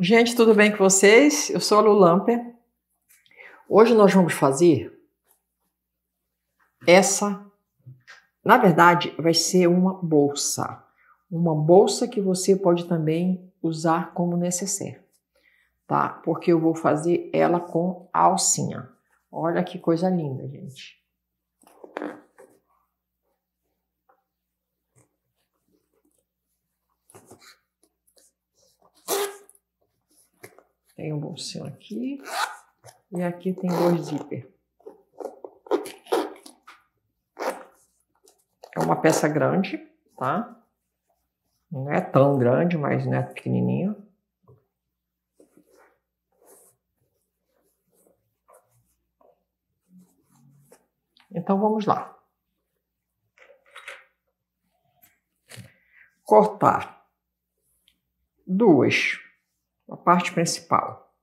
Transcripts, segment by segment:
Gente, tudo bem com vocês? Eu sou a Lu Lamper. Hoje nós vamos fazer essa. Na verdade, vai ser uma bolsa. Uma bolsa que você pode também usar como necessaire, tá? Porque eu vou fazer ela com alcinha. Olha que coisa linda, gente. Tem um bolsinho aqui. E aqui tem dois zíper. É uma peça grande, tá? Não é tão grande, mas não é pequenininho. Então vamos lá. Cortar duas a parte principal.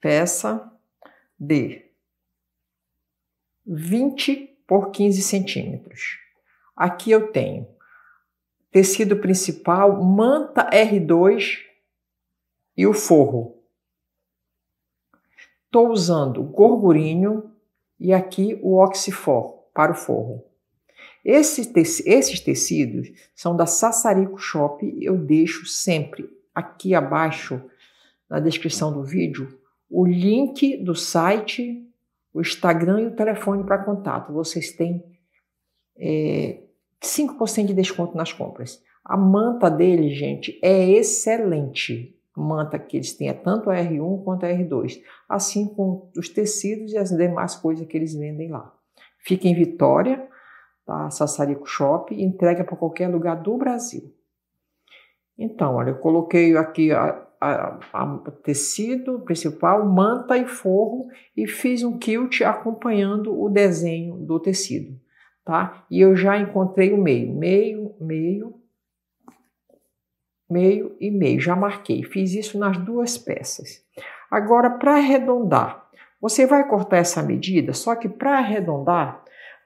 Peça de 20 por 15 centímetros. Aqui eu tenho tecido principal, manta R2 e o forro. Estou usando gorgurinho e aqui o oxifor para o forro. Esses, tecidos são da Sassarico Shop, eu deixo sempre aqui abaixo na descrição do vídeo o link do site, o Instagram e o telefone para contato. Vocês têm é, 5% de desconto nas compras. A manta dele, gente, é excelente. Manta que eles têm é tanto a R1 quanto a R2, assim como os tecidos e as demais coisas que eles vendem lá. Fica em Vitória, tá? Sassarico Shop, entrega para qualquer lugar do Brasil. Então, olha, eu coloquei aqui a, a, a, tecido principal, manta e forro e fiz um quilt acompanhando o desenho do tecido, tá? E eu já encontrei o meio, meio, meio, meio e meio, já marquei. Fiz isso nas duas peças. Agora, para arredondar, você vai cortar essa medida, só que para arredondar,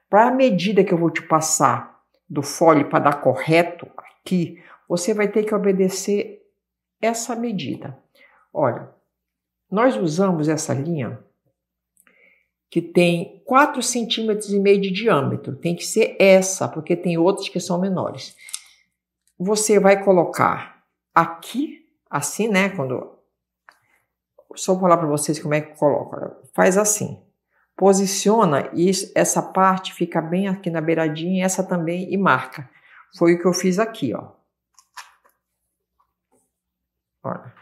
para a medida que eu vou te passar do fole para dar correto aqui, você vai ter que obedecer essa medida. Olha, nós usamos essa linha que tem 4 centímetros e meio de diâmetro. Tem que ser essa, porque tem outras que são menores. Você vai colocar aqui, assim, né? Quando só vou falar para vocês como é que coloca. Faz assim. Posiciona e essa parte fica bem aqui na beiradinha, essa também e marca. Foi o que eu fiz aqui, ó. Olha.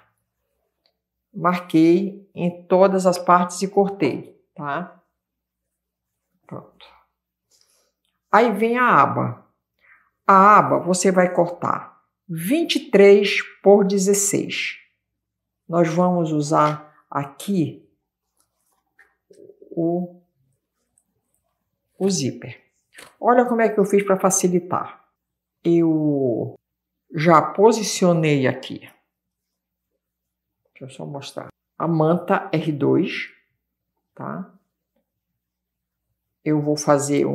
Marquei em todas as partes e cortei, tá? Pronto. Aí vem a aba. A aba você vai cortar 23 por 16. Nós vamos usar aqui o, o zíper. Olha como é que eu fiz para facilitar. Eu já posicionei aqui Deixa eu só mostrar. A manta R2, tá? Eu vou fazer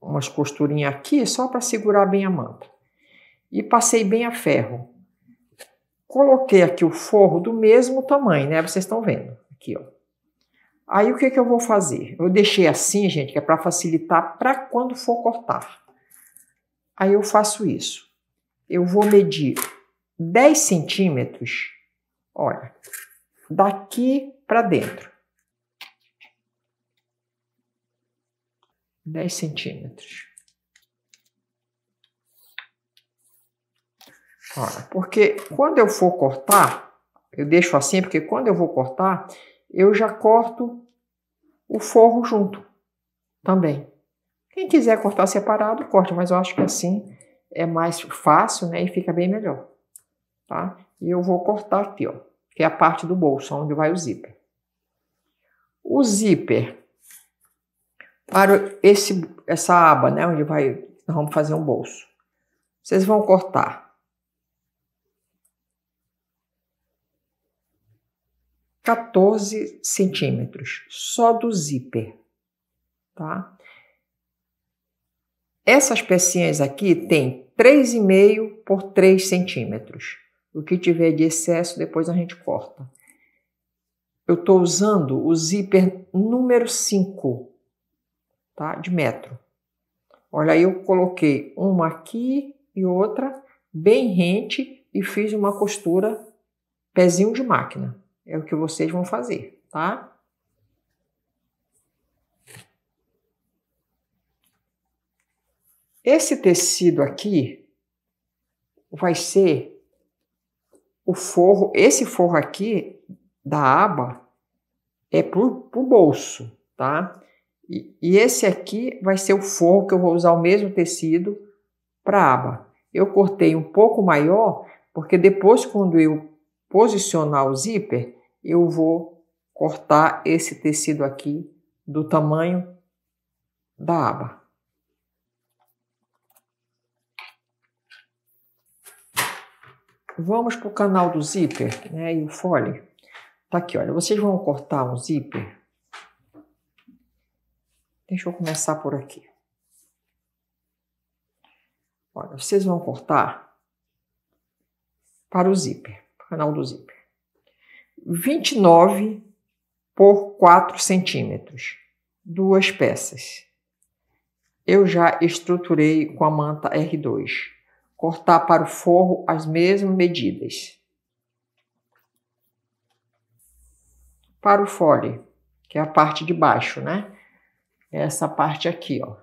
umas costurinhas aqui só para segurar bem a manta. E passei bem a ferro. Coloquei aqui o forro do mesmo tamanho, né? Vocês estão vendo aqui, ó. Aí o que, que eu vou fazer? Eu deixei assim, gente, que é para facilitar para quando for cortar. Aí eu faço isso. Eu vou medir 10 centímetros Olha, daqui para dentro. 10 centímetros. Olha, porque quando eu for cortar, eu deixo assim, porque quando eu vou cortar, eu já corto o forro junto também. Quem quiser cortar separado, corte, mas eu acho que assim é mais fácil, né, e fica bem melhor, tá? E eu vou cortar aqui, ó, que é a parte do bolso, onde vai o zíper. O zíper, para esse, essa aba, né, onde vai, nós vamos fazer um bolso. Vocês vão cortar 14 centímetros, só do zíper, tá? Essas pecinhas aqui tem 3,5 por 3 centímetros O que tiver de excesso, depois a gente corta. Eu estou usando o zíper número 5, tá? De metro. Olha, aí eu coloquei uma aqui e outra bem rente e fiz uma costura pezinho de máquina. É o que vocês vão fazer, tá? Esse tecido aqui vai ser o forro, esse forro aqui da aba é pro, pro bolso, tá? E, e esse aqui vai ser o forro que eu vou usar o mesmo tecido para aba. Eu cortei um pouco maior, porque depois quando eu posicionar o zíper, eu vou cortar esse tecido aqui do tamanho da aba. Vamos para o canal do zíper né, e o fole. Tá aqui, olha, vocês vão cortar um zíper. Deixa eu começar por aqui. Olha, vocês vão cortar para o zíper, canal do zíper. 29 por 4 centímetros, duas peças. Eu já estruturei com a manta R2 cortar para o forro as mesmas medidas. Para o fole, que é a parte de baixo, né? Essa parte aqui, ó.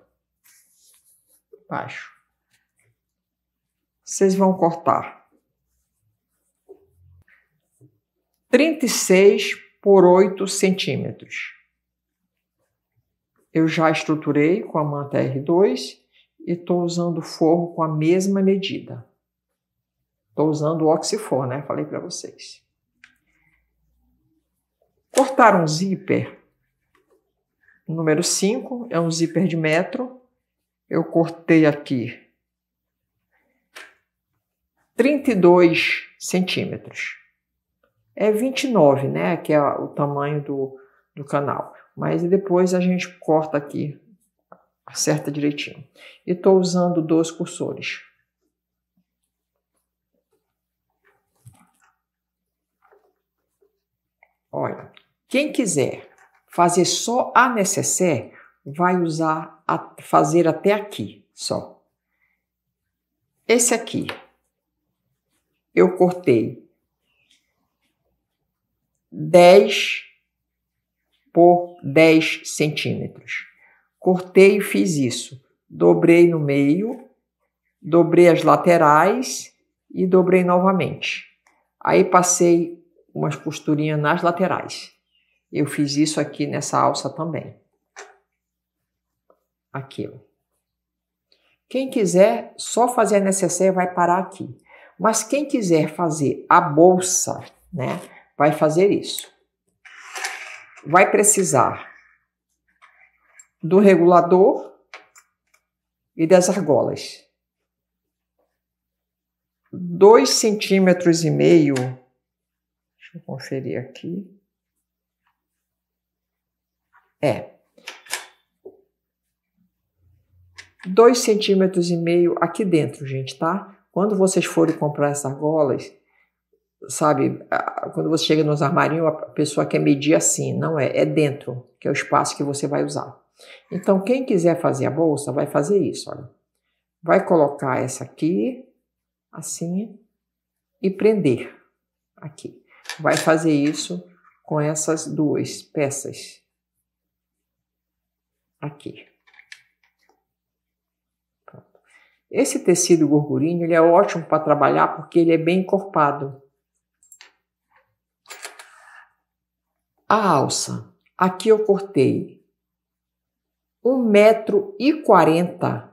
Baixo. Vocês vão cortar 36 por 8 centímetros. Eu já estruturei com a manta R2 e estou usando o forro com a mesma medida. Estou usando o Oxifor, né? Falei para vocês. Cortar um zíper, número 5, é um zíper de metro. Eu cortei aqui 32 centímetros. É 29, né? Que é o tamanho do, do canal. Mas depois a gente corta aqui acerta direitinho. E estou usando dois cursores. Olha, quem quiser fazer só a necessaire, vai usar, a, fazer até aqui só. Esse aqui, eu cortei 10 por 10 centímetros. Cortei e fiz isso. Dobrei no meio, dobrei as laterais e dobrei novamente. Aí passei umas costurinhas nas laterais. Eu fiz isso aqui nessa alça também. Aqui, ó. Quem quiser só fazer a necessaire vai parar aqui. Mas quem quiser fazer a bolsa, né, vai fazer isso. Vai precisar do regulador e das argolas. Dois centímetros e meio, deixa eu conferir aqui. É. Dois centímetros e meio aqui dentro, gente, tá? Quando vocês forem comprar essas argolas, sabe, quando você chega nos armarinhos, a pessoa quer medir assim, não é, é dentro, que é o espaço que você vai usar. Então, quem quiser fazer a bolsa, vai fazer isso, olha. Vai colocar essa aqui, assim, e prender aqui. Vai fazer isso com essas duas peças. Aqui. Pronto. Esse tecido gorgurinho, ele é ótimo para trabalhar porque ele é bem encorpado. A alça, aqui eu cortei 1,40 metro e quarenta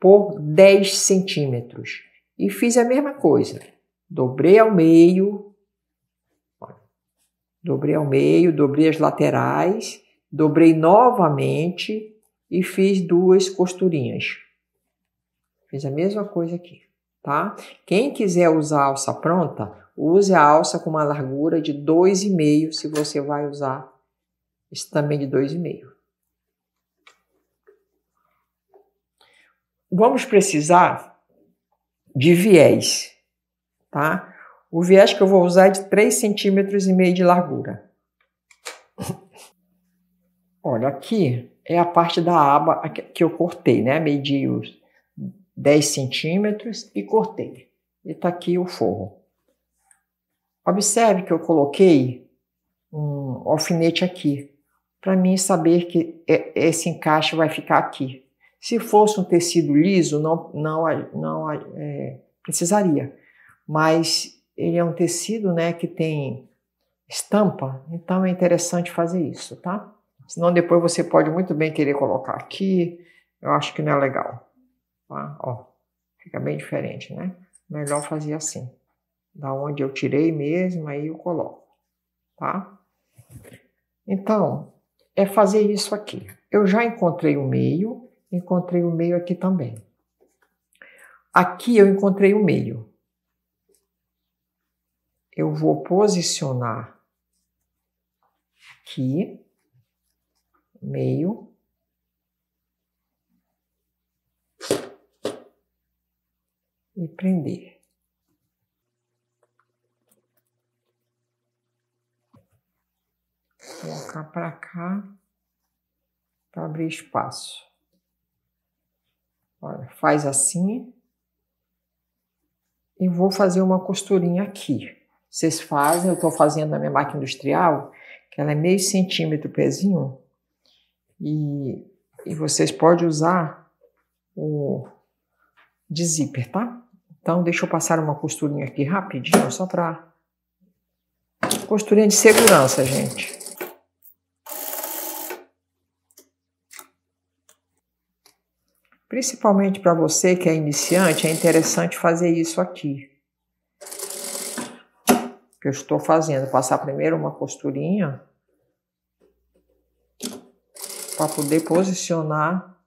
por 10 centímetros. E fiz a mesma coisa. Dobrei ao meio, dobrei ao meio, dobrei as laterais, dobrei novamente e fiz duas costurinhas. Fiz a mesma coisa aqui, tá? Quem quiser usar alça pronta, use a alça com uma largura de 2,5 se você vai usar esse também de 2,5. Vamos precisar de viés, tá? O viés que eu vou usar é de 3 centímetros e meio de largura. Olha, aqui é a parte da aba que eu cortei, né? Medi os 10 centímetros e cortei. E tá aqui o forro. Observe que eu coloquei um alfinete aqui, para mim saber que esse encaixe vai ficar aqui. Se fosse um tecido liso, não, não, não é, precisaria. Mas ele é um tecido né, que tem estampa, então é interessante fazer isso, tá? Senão depois você pode muito bem querer colocar aqui, eu acho que não é legal. Tá? Ó, fica bem diferente, né? Melhor fazer assim. Da onde eu tirei mesmo, aí eu coloco, tá? Então, é fazer isso aqui. Eu já encontrei o meio, encontrei o meio aqui também. Aqui eu encontrei o meio. Eu vou posicionar aqui, meio. E prender. Colocar para cá para abrir espaço. Olha, faz assim. E vou fazer uma costurinha aqui. Vocês fazem, eu estou fazendo na minha máquina industrial, que ela é meio centímetro pezinho. E, e vocês podem usar o de zíper, tá? Então, deixa eu passar uma costurinha aqui rapidinho, só para... Costurinha de segurança, gente. Principalmente para você que é iniciante, é interessante fazer isso aqui. Que eu estou fazendo, passar primeiro uma costurinha para poder posicionar.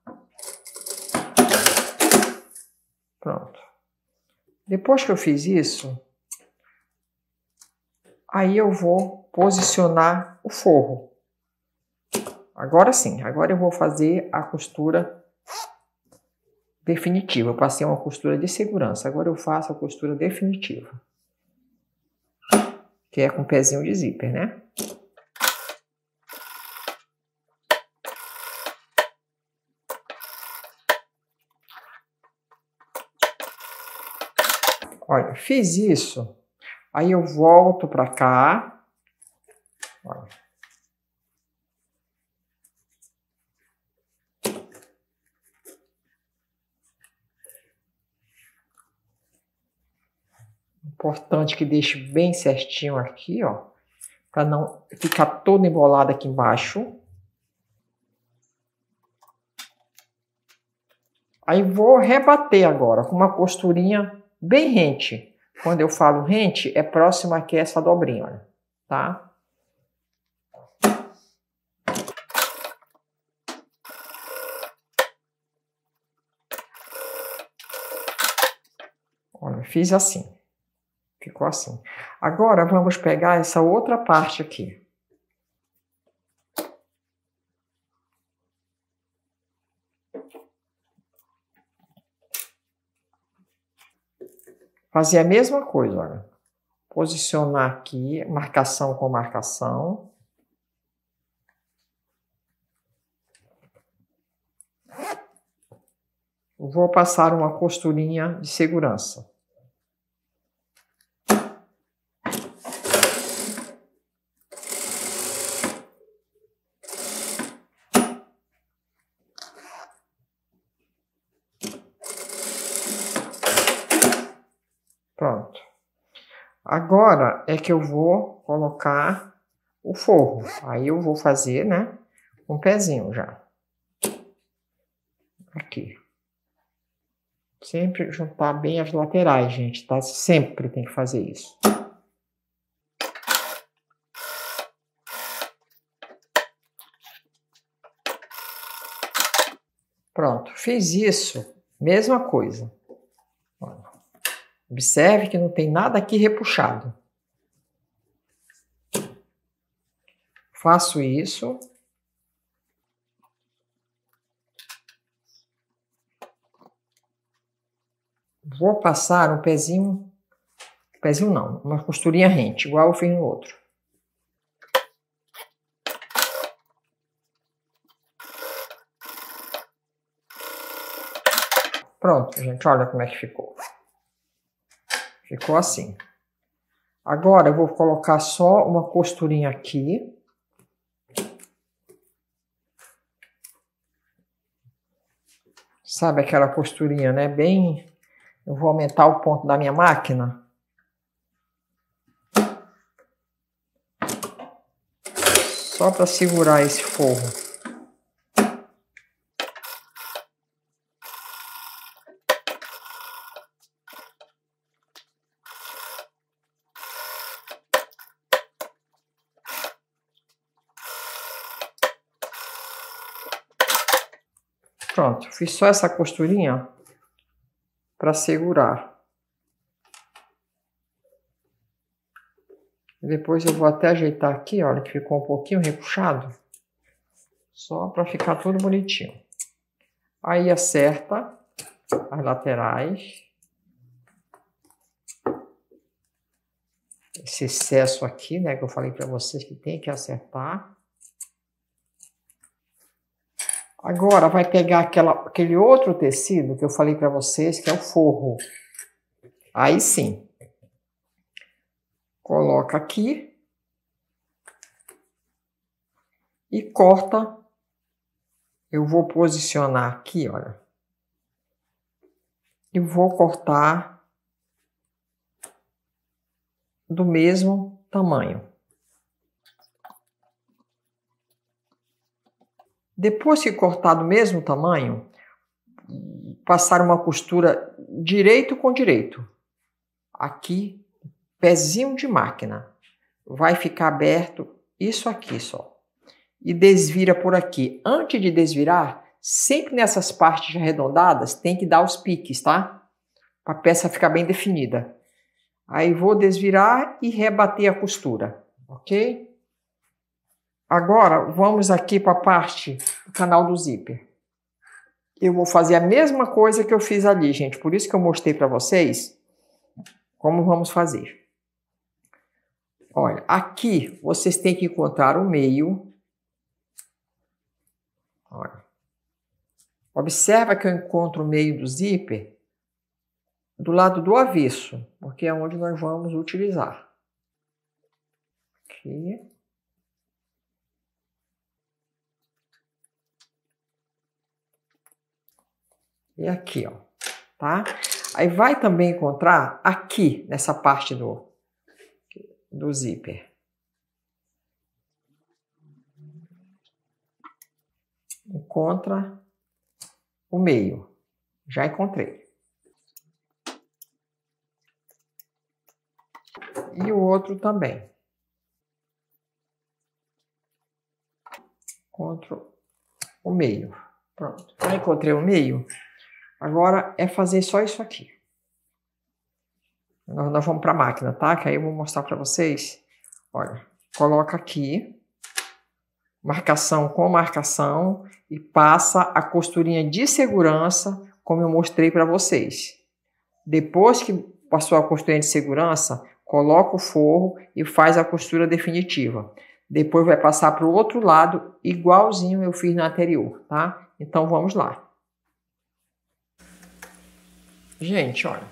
Pronto. Depois que eu fiz isso, aí eu vou posicionar o forro. Agora sim, agora eu vou fazer a costura definitiva. Eu passei uma costura de segurança, agora eu faço a costura definitiva. Que é com pezinho de zíper, né? Olha, fiz isso, aí eu volto para cá. Olha. Importante que deixe bem certinho aqui, ó, para não ficar todo embolado aqui embaixo. Aí vou rebater agora com uma costurinha bem rente. Quando eu falo rente, é próxima aqui essa dobrinha, olha, tá? Olha, fiz assim. Ficou assim. Agora vamos pegar essa outra parte aqui. Fazer a mesma coisa, olha. Posicionar aqui, marcação com marcação. Vou passar uma costurinha de segurança. Pronto. Agora é que eu vou colocar o forro. Aí eu vou fazer, né, um pezinho já. Aqui. Sempre juntar bem as laterais, gente, tá? Sempre tem que fazer isso. Pronto, fiz isso, mesma coisa. Observe que não tem nada aqui repuxado. Faço isso. Vou passar um pezinho Pezinho não, uma costurinha rente, igual eu fiz no outro. Pronto, gente, olha como é que ficou. Ficou assim. Agora eu vou colocar só uma costurinha aqui. Sabe aquela costurinha, né? Bem... Eu vou aumentar o ponto da minha máquina. Só para segurar esse forro. Pronto, fiz só essa costurinha para segurar. Depois eu vou até ajeitar aqui, olha que ficou um pouquinho repuxado. Só para ficar tudo bonitinho. Aí acerta as laterais. Esse excesso aqui, né, que eu falei para vocês que tem que acertar. Agora vai pegar aquela, aquele outro tecido que eu falei para vocês, que é o forro. Aí sim. Coloca aqui. E corta. Eu vou posicionar aqui, olha. E vou cortar do mesmo tamanho. Depois que cortar do mesmo tamanho, passar uma costura direito com direito. Aqui, pezinho de máquina. Vai ficar aberto isso aqui só. E desvira por aqui. Antes de desvirar, sempre nessas partes arredondadas, tem que dar os piques, tá? Para a peça ficar bem definida. Aí vou desvirar e rebater a costura, ok? Agora, vamos aqui para a parte do canal do zíper. Eu vou fazer a mesma coisa que eu fiz ali, gente. Por isso que eu mostrei para vocês como vamos fazer. Olha, aqui vocês têm que encontrar o meio. Olha. Observa que eu encontro o meio do zíper do lado do avesso, porque é onde nós vamos utilizar. Aqui. E aqui, ó, tá? Aí vai também encontrar aqui, nessa parte do, do zíper. Encontra o meio. Já encontrei. E o outro também. Encontro o meio. Pronto. Já encontrei o meio. Agora é fazer só isso aqui. Nós vamos para a máquina, tá? Que aí eu vou mostrar para vocês. Olha, coloca aqui, marcação com marcação e passa a costurinha de segurança, como eu mostrei para vocês. Depois que passou a costurinha de segurança, coloca o forro e faz a costura definitiva. Depois vai passar para o outro lado, igualzinho eu fiz na anterior, tá? Então vamos lá. Gente, olha,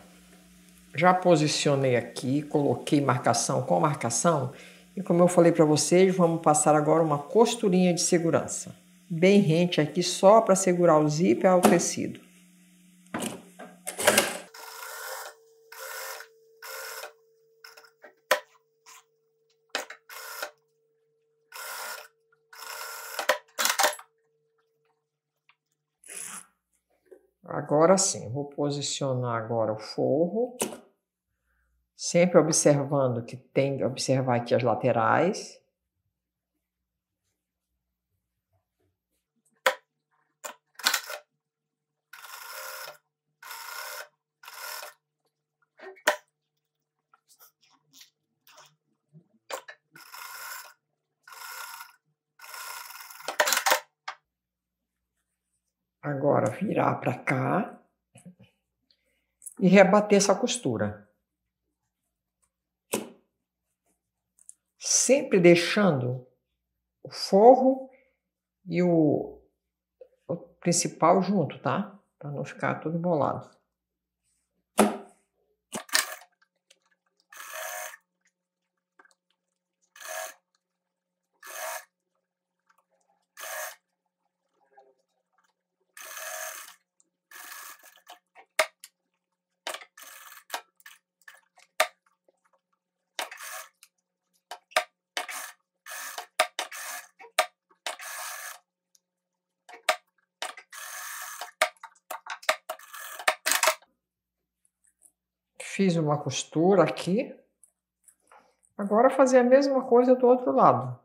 já posicionei aqui, coloquei marcação com marcação e como eu falei para vocês, vamos passar agora uma costurinha de segurança. Bem rente aqui só para segurar o zíper ao tecido. Agora sim, vou posicionar agora o forro, sempre observando que tem observar aqui as laterais. virar para cá e rebater essa costura. Sempre deixando o forro e o, o principal junto, tá? Para não ficar tudo embolado. Fiz uma costura aqui. Agora fazer a mesma coisa do outro lado.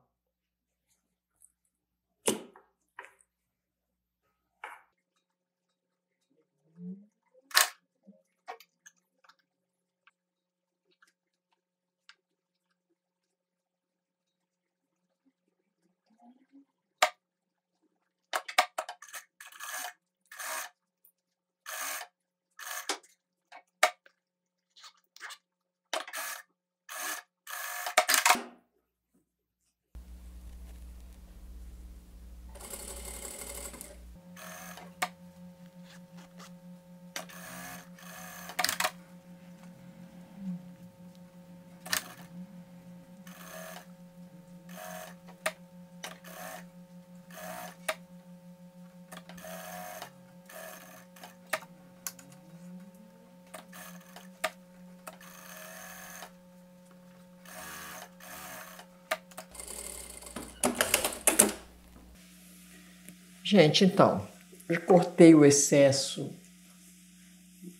Gente, então, eu cortei o excesso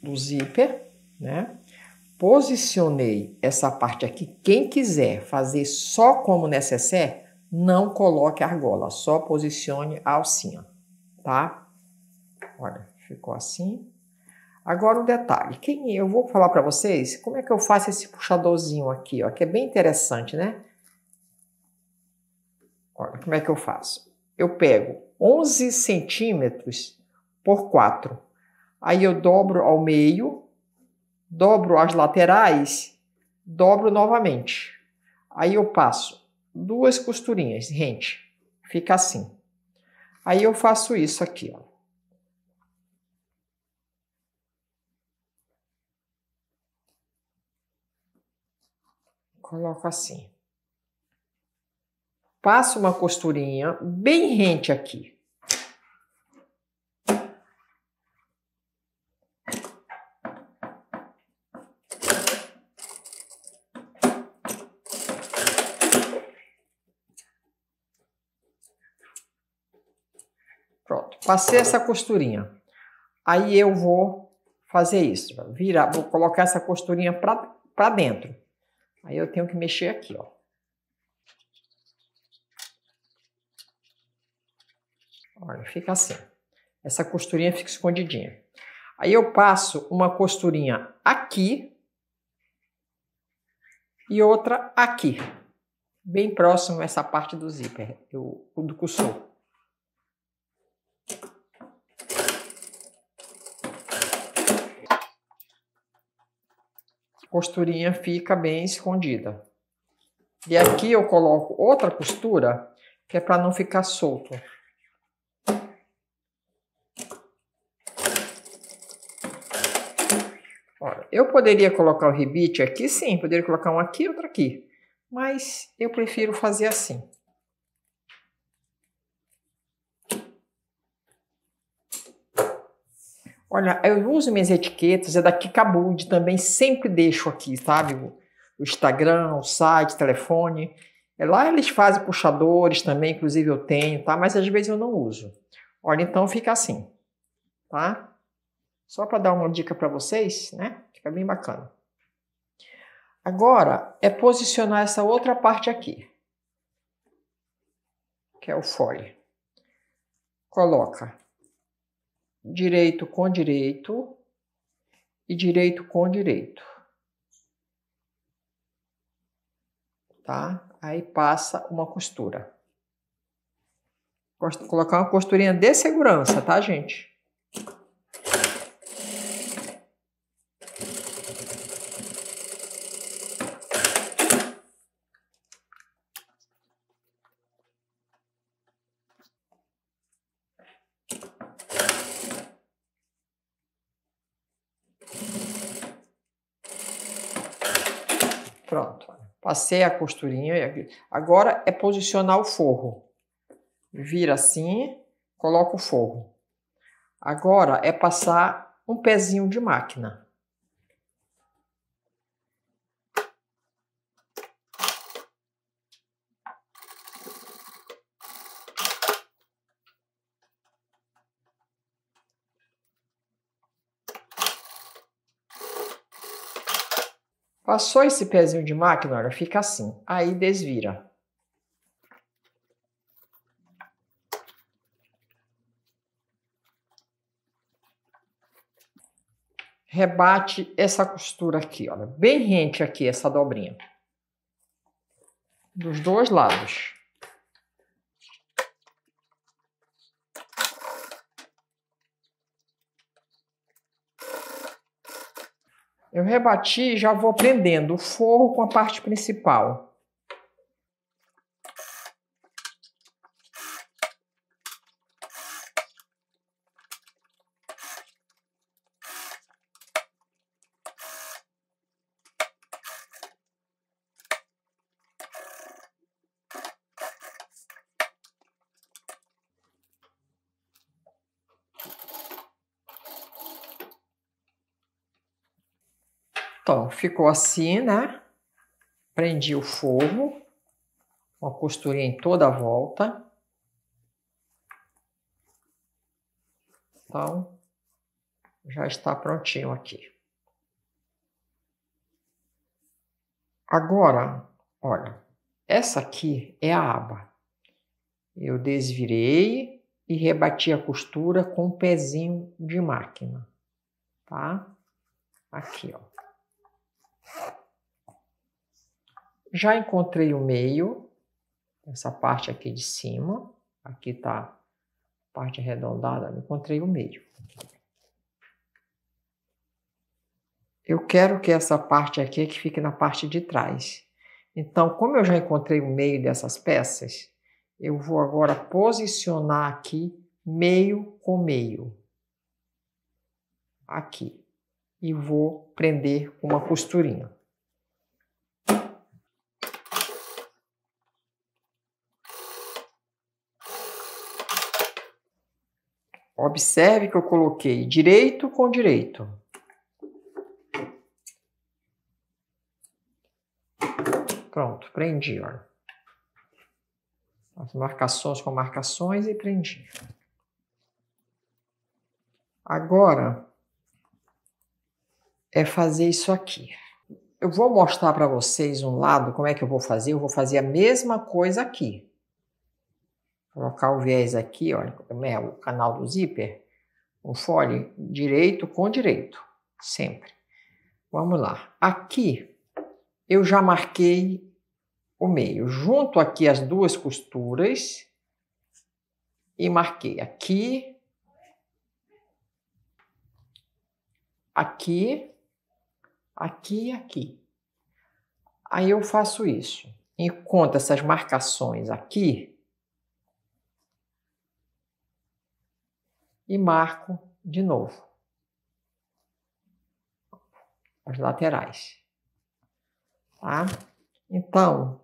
do zíper, né? Posicionei essa parte aqui. Quem quiser fazer só como necessário, não coloque argola, só posicione a alcinha, tá? Olha, ficou assim. Agora um detalhe, quem eu vou falar para vocês como é que eu faço esse puxadorzinho aqui, ó, que é bem interessante, né? Olha, como é que eu faço? Eu pego 11 centímetros por 4. Aí eu dobro ao meio, dobro as laterais, dobro novamente. Aí eu passo duas costurinhas, rente, fica assim. Aí eu faço isso aqui, ó. Coloco assim passo uma costurinha bem rente aqui. Pronto, passei essa costurinha. Aí eu vou fazer isso, virar, vou colocar essa costurinha para dentro. Aí eu tenho que mexer aqui, ó. Olha, fica assim. Essa costurinha fica escondidinha. Aí eu passo uma costurinha aqui e outra aqui, bem próximo a essa parte do zíper, do, do cursor. Costurinha fica bem escondida. E aqui eu coloco outra costura, que é para não ficar solto. Eu poderia colocar o rebite aqui, sim, poderia colocar um aqui outro aqui, mas eu prefiro fazer assim. Olha, eu uso minhas etiquetas, é da Kikabude também, sempre deixo aqui, sabe? O Instagram, o site, telefone. É lá eles fazem puxadores também, inclusive eu tenho, tá? Mas às vezes eu não uso. Olha, então fica assim, tá? Só para dar uma dica para vocês, né? Fica bem bacana. Agora é posicionar essa outra parte aqui, que é o fole. Coloca direito com direito e direito com direito. Tá? Aí passa uma costura. Colocar uma costurinha de segurança, tá, gente? Pronto. Passei a costurinha. Agora é posicionar o forro. Vira assim, coloca o forro. Agora é passar um pezinho de máquina. Passou esse pezinho de máquina, olha, fica assim. Aí desvira. Rebate essa costura aqui, olha, bem rente aqui essa dobrinha. Dos dois lados. Eu rebati e já vou prendendo o forro com a parte principal. Então, ficou assim, né? Prendi o forro, uma costurinha em toda a volta. Então, já está prontinho aqui. Agora, olha, essa aqui é a aba. Eu desvirei e rebati a costura com um pezinho de máquina, tá? Aqui, ó. Já encontrei o meio, essa parte aqui de cima. Aqui tá a parte arredondada, encontrei o meio. Eu quero que essa parte aqui é que fique na parte de trás. Então, como eu já encontrei o meio dessas peças, eu vou agora posicionar aqui meio com meio. Aqui. E vou prender uma costurinha. Observe que eu coloquei direito com direito. Pronto, prendi, olha. As marcações com marcações e prendi. Agora é fazer isso aqui. Eu vou mostrar para vocês um lado como é que eu vou fazer. Eu vou fazer a mesma coisa aqui colocar o viés aqui, olha, é o canal do zíper, o fole direito com direito, sempre. Vamos lá. Aqui eu já marquei o meio. Junto aqui as duas costuras e marquei aqui, aqui, aqui e aqui. Aí eu faço isso. Enquanto essas marcações aqui, e marco de novo as laterais. Tá? Então,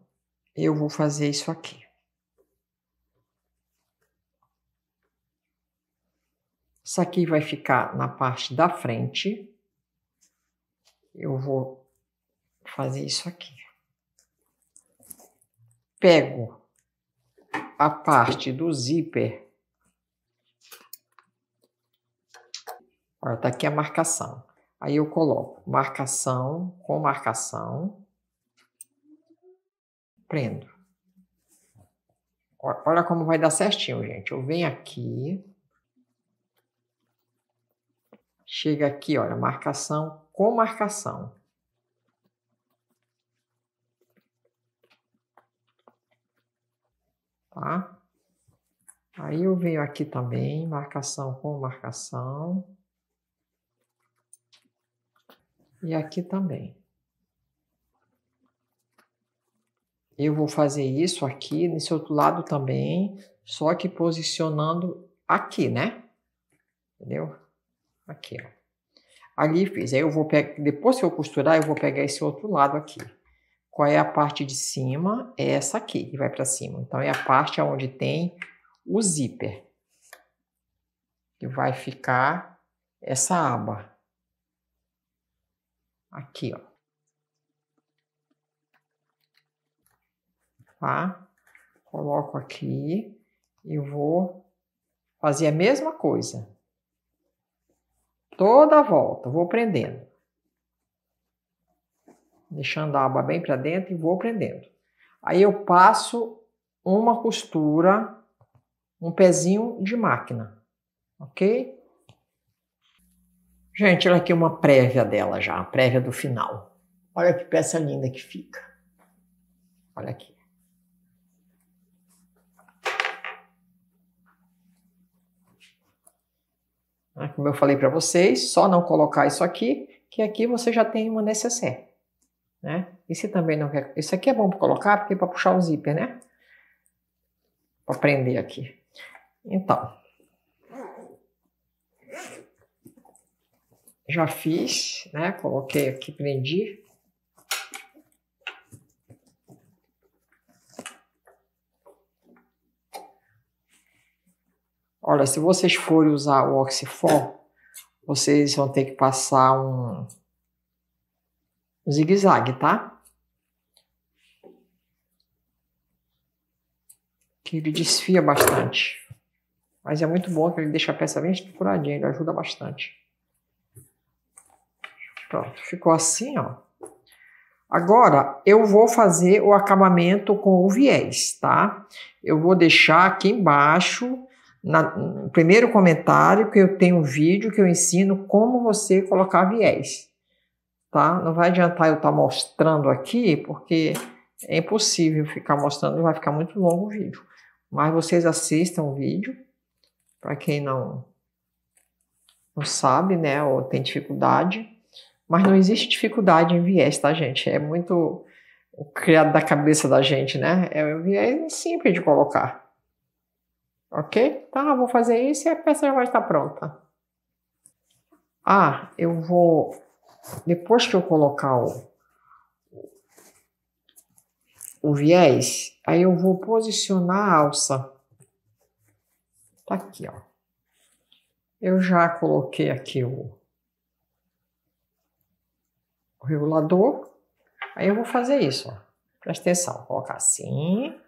eu vou fazer isso aqui. Isso aqui vai ficar na parte da frente. Eu vou fazer isso aqui. Pego a parte do zíper Olha, tá aqui a marcação. Aí eu coloco marcação com marcação. Prendo. Olha como vai dar certinho, gente. Eu venho aqui. Chega aqui, olha, marcação com marcação. Tá? Aí eu venho aqui também, marcação com marcação. E aqui também. Eu vou fazer isso aqui, nesse outro lado também, só que posicionando aqui, né? Entendeu? Aqui, ó. Ali fiz. Aí eu vou pegar, depois que eu costurar, eu vou pegar esse outro lado aqui. qual é a parte de cima? É essa aqui que vai para cima. Então é a parte onde tem o zíper. Que vai ficar essa aba. Aqui, ó. Tá? Coloco aqui e vou fazer a mesma coisa. Toda a volta, vou prendendo. Deixando a aba bem para dentro e vou prendendo. Aí eu passo uma costura, um pezinho de máquina, ok? Gente, olha aqui uma prévia dela já, a prévia do final. Olha que peça linda que fica. Olha aqui. Né? Como eu falei para vocês, só não colocar isso aqui, que aqui você já tem uma necessaire. Né? E se também não quer... Isso aqui é bom para colocar, porque é para puxar o zíper, né? Para prender aqui. Então. Já fiz, né? Coloquei aqui, prendi. Se vocês forem usar o Oxifor, vocês vão ter que passar um, um zigue-zague, tá? Que ele desfia bastante. Mas é muito bom que ele deixa a peça bem estruturadinha, ele ajuda bastante. Pronto, ficou assim, ó. Agora, eu vou fazer o acabamento com o viés, tá? Eu vou deixar aqui embaixo na, no primeiro comentário que eu tenho um vídeo que eu ensino como você colocar viés, tá? Não vai adiantar eu estar tá mostrando aqui, porque é impossível ficar mostrando, vai ficar muito longo o vídeo. Mas vocês assistam o vídeo, para quem não, não sabe, né, ou tem dificuldade. Mas não existe dificuldade em viés, tá, gente? É muito o criado da cabeça da gente, né? É um viés simples de colocar. Ok? Tá, vou fazer isso e a peça já vai estar pronta. Ah, eu vou. Depois que eu colocar o, o viés, aí eu vou posicionar a alça. Tá aqui, ó. Eu já coloquei aqui o, o regulador. Aí eu vou fazer isso, ó. Presta atenção, vou colocar assim,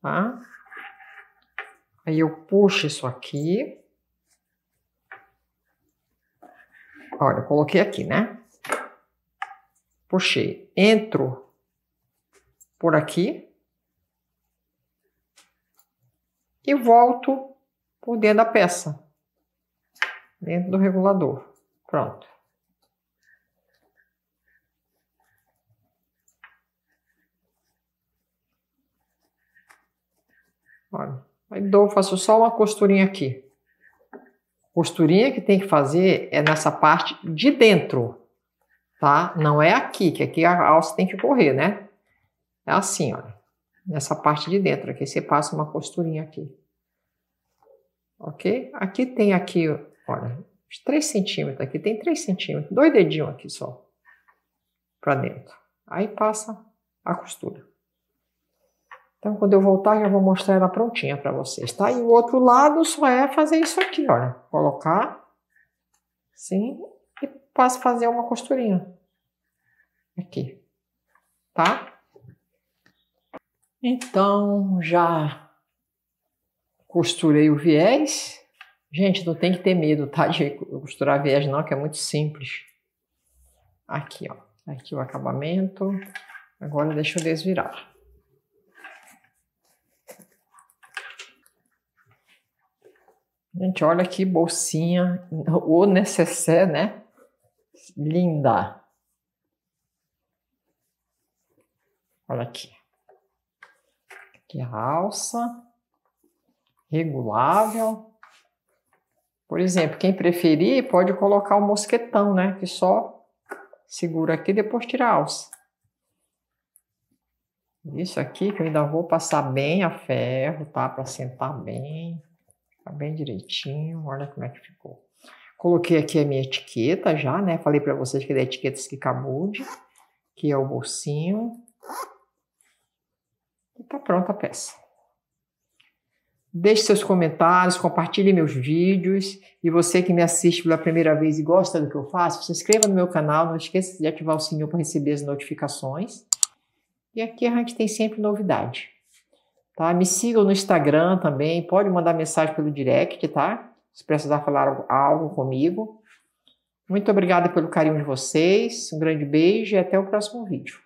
tá? Aí eu puxo isso aqui. Olha, eu coloquei aqui, né? Puxei. Entro por aqui. E volto por dentro da peça. Dentro do regulador. Pronto. Olha. Aí dou, faço só uma costurinha aqui. Costurinha que tem que fazer é nessa parte de dentro, tá? Não é aqui, que aqui a alça tem que correr, né? É assim, olha. Nessa parte de dentro aqui, você passa uma costurinha aqui. Ok? Aqui tem aqui, olha, 3 centímetros aqui, tem 3 centímetros, dois dedinhos aqui só, para dentro. Aí passa a costura. Então, quando eu voltar, já vou mostrar ela prontinha para vocês, tá? E o outro lado só é fazer isso aqui, olha. Colocar, sim, e passo fazer uma costurinha. Aqui, tá? Então, já costurei o viés. Gente, não tem que ter medo, tá? De costurar viés não, que é muito simples. Aqui, ó. Aqui o acabamento. Agora deixa eu desvirar. Gente, olha que bolsinha, o necessaire, né? Linda. Olha aqui. Aqui a alça. Regulável. Por exemplo, quem preferir pode colocar o mosquetão, né? Que só segura aqui e depois tira a alça. Isso aqui que eu ainda vou passar bem a ferro, tá? Para sentar bem. Tá bem direitinho, olha como é que ficou. Coloquei aqui a minha etiqueta já, né? Falei para vocês que é da etiqueta Skikabude. Aqui é o bolsinho. E tá pronta a peça. Deixe seus comentários, compartilhe meus vídeos. E você que me assiste pela primeira vez e gosta do que eu faço, se inscreva no meu canal. Não esqueça de ativar o sininho para receber as notificações. E aqui a gente tem sempre novidade. Tá? Me sigam no Instagram também. Pode mandar mensagem pelo direct, tá? Se precisar falar algo comigo. Muito obrigada pelo carinho de vocês. Um grande beijo e até o próximo vídeo.